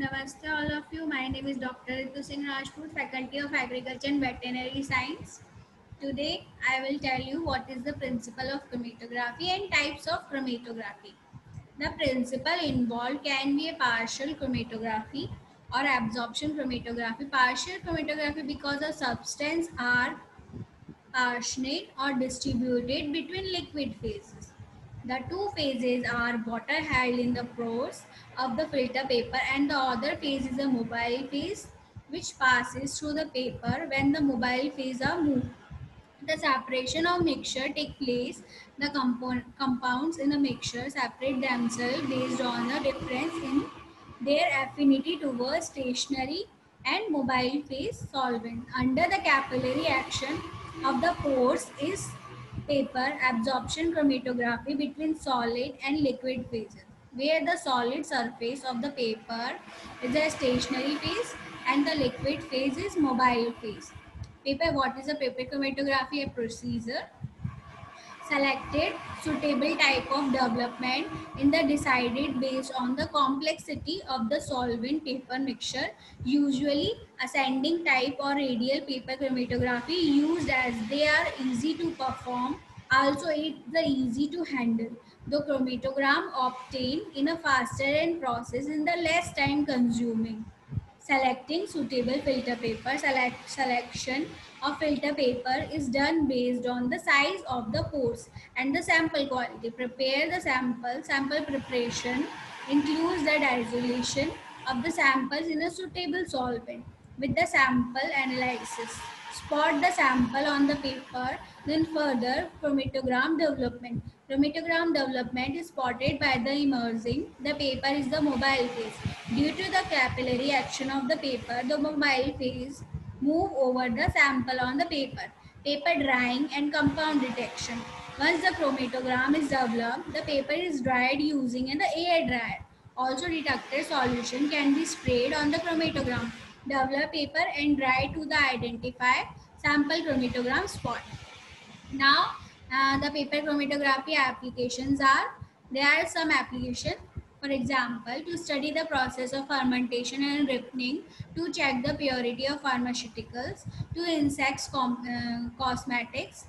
Namaste all of you. My name is Dr. Ritu Singh Rajput, Faculty of Agriculture and Veterinary Science. Today I will tell you what is the principle of chromatography and types of chromatography. The principle involved can be a partition chromatography or absorption chromatography. Partition chromatography because a substance are partitioned or distributed between liquid phases. The two phases are water held in the pores of the filter paper and the other phase is a mobile phase which passes through the paper when the mobile phase are moved. The separation of mixture take place. The compounds in the mixture separate themselves based on the difference in their affinity towards stationary and mobile phase solvent. Under the capillary action of the pores is paper absorption chromatography between solid and liquid phases where the solid surface of the paper is a stationary phase and the liquid phase is mobile phase. Paper, what is a paper chromatography? A procedure selected suitable type of development in the decided based on the complexity of the solvent paper mixture. Usually ascending type or radial paper chromatography used as they are easy to perform also it's the easy to handle. The chromatogram obtained in a faster and process in the less time consuming selecting suitable filter paper select selection of filter paper is done based on the size of the pores and the sample quality. Prepare the sample. Sample preparation includes the distillation of the samples in a suitable solvent with the sample analysis. Spot the sample on the paper, then further chromatogram development. Chromatogram development is spotted by the immersing. The paper is the mobile phase. Due to the capillary action of the paper, the mobile phase move over the sample on the paper. Paper drying and compound detection. Once the chromatogram is developed, the paper is dried using an air dryer. Also detected solution can be sprayed on the chromatogram. Develop paper and dry to the identify sample chromatogram spot. Now, uh, the paper chromatography applications are, there are some application for example, to study the process of fermentation and ripening, to check the purity of pharmaceuticals, to insects uh, cosmetics,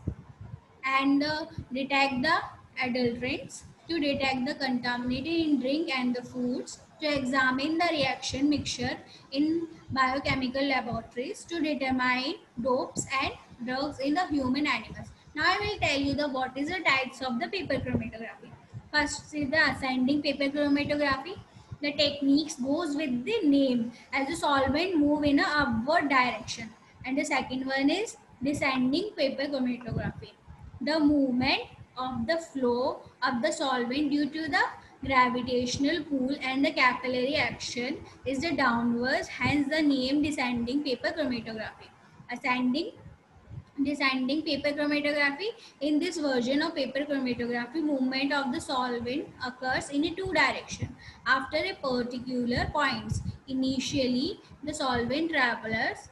and uh, detect the adulterants, to detect the contaminated in drink and the foods, to examine the reaction mixture in biochemical laboratories, to determine dopes and drugs in the human animals. Now I will tell you the what is the types of the paper chromatography. First is the ascending paper chromatography. The techniques goes with the name as the solvent move in a upward direction. And the second one is descending paper chromatography. The movement of the flow of the solvent due to the gravitational pull and the capillary action is the downwards, hence the name descending paper chromatography. Ascending descending paper chromatography. In this version of paper chromatography, movement of the solvent occurs in a two direction after a particular points. Initially, the solvent travels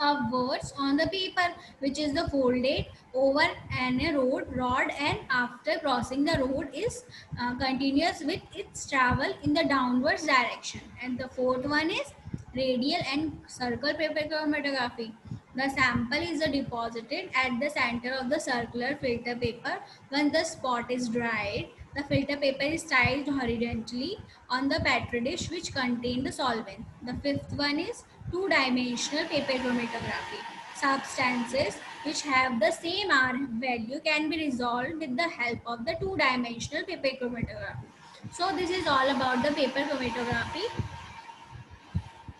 upwards on the paper which is the folded over an a road rod and after crossing the road is uh, continuous with its travel in the downwards direction and the fourth one is radial and circle paper chromatography the sample is deposited at the center of the circular filter paper. When the spot is dried, the filter paper is tiled horizontally on the petri dish which contain the solvent. The fifth one is two-dimensional paper chromatography. Substances which have the same R value can be resolved with the help of the two-dimensional paper chromatography. So this is all about the paper chromatography.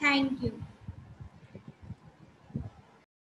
Thank you.